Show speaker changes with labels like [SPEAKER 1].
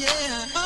[SPEAKER 1] yeah.